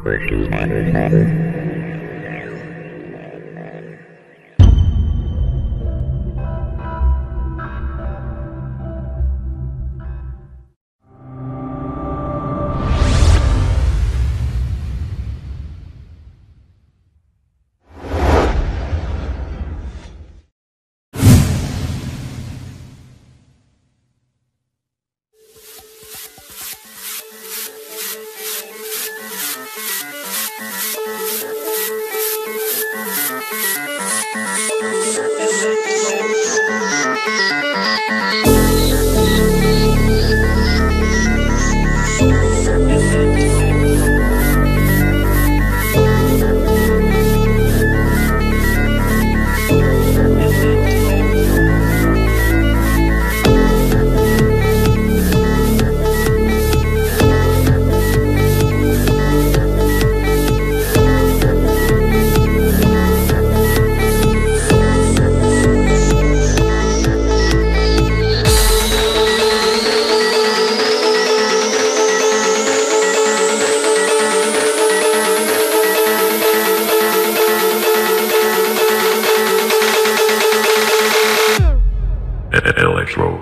Spooky. Electro.